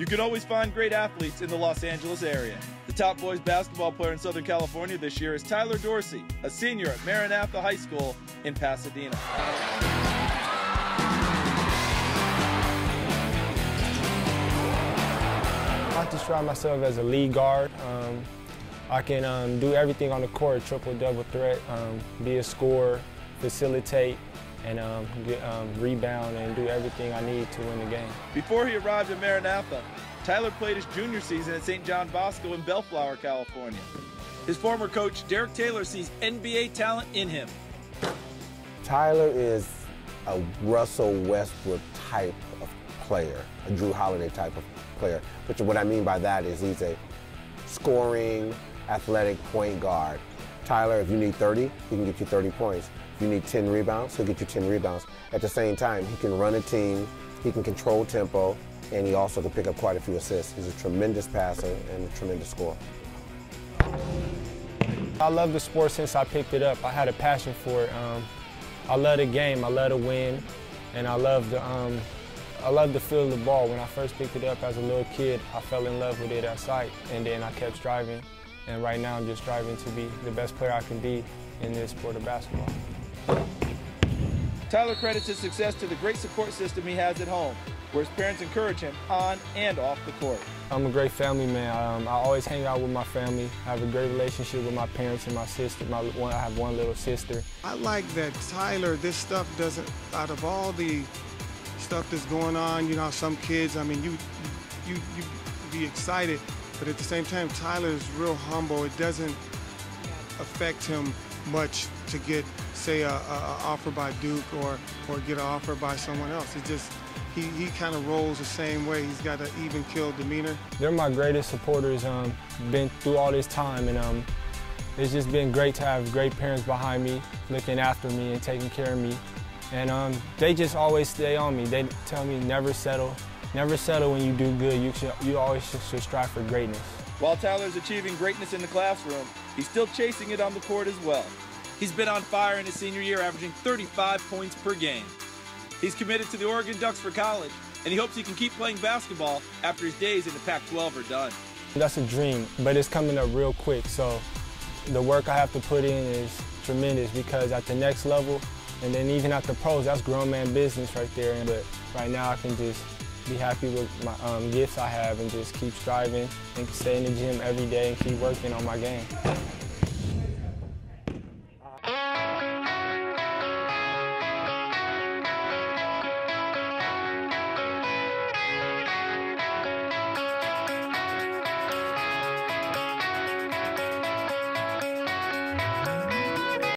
You can always find great athletes in the Los Angeles area. The top boys basketball player in Southern California this year is Tyler Dorsey, a senior at Maranatha High School in Pasadena. I describe myself as a lead guard. Um, I can um, do everything on the court, triple double threat, um, be a scorer, facilitate, and um, get, um, rebound and do everything I need to win the game. Before he arrived at Maranatha, Tyler played his junior season at St. John Bosco in Bellflower, California. His former coach, Derek Taylor, sees NBA talent in him. Tyler is a Russell Westbrook type of player, a Jrue Holiday type of player. But what I mean by that is he's a scoring, athletic point guard. Tyler, if you need 30, he can get you 30 points. If you need 10 rebounds, he'll get you 10 rebounds. At the same time, he can run a team, he can control tempo, and he also can pick up quite a few assists. He's a tremendous passer and a tremendous scorer. I love the sport since I picked it up. I had a passion for it. Um, I love the game, I love to win, and I love the um, I love to feel of the ball. When I first picked it up as a little kid, I fell in love with it at sight, and then I kept striving. And right now, I'm just striving to be the best player I can be in this sport of basketball. Tyler credits his success to the great support system he has at home, where his parents encourage him on and off the court. I'm a great family man. Um, I always hang out with my family. I have a great relationship with my parents and my sister. My one, I have one little sister. I like that Tyler, this stuff doesn't, out of all the stuff that's going on. You know, some kids, I mean, you, you, you be excited, but at the same time, Tyler is real humble. It doesn't affect him much to get, say, a, a, a offer by Duke or, or get an offer by someone else. It just, he, he kind of rolls the same way. He's got an even kill demeanor. They're my greatest supporters. Um, been through all this time, and um, it's just been great to have great parents behind me, looking after me and taking care of me. And um, they just always stay on me. They tell me never settle. Never settle when you do good. You, should, you always should strive for greatness. While Tyler's achieving greatness in the classroom, he's still chasing it on the court as well. He's been on fire in his senior year, averaging 35 points per game. He's committed to the Oregon Ducks for college, and he hopes he can keep playing basketball after his days in the Pac-12 are done. That's a dream, but it's coming up real quick. So the work I have to put in is tremendous because at the next level, and then even at the pros, that's grown man business right there. But right now I can just be happy with my um, gifts I have and just keep striving and stay in the gym every day and keep working on my game.